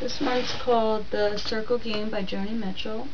This one's called The Circle Game by Joni Mitchell.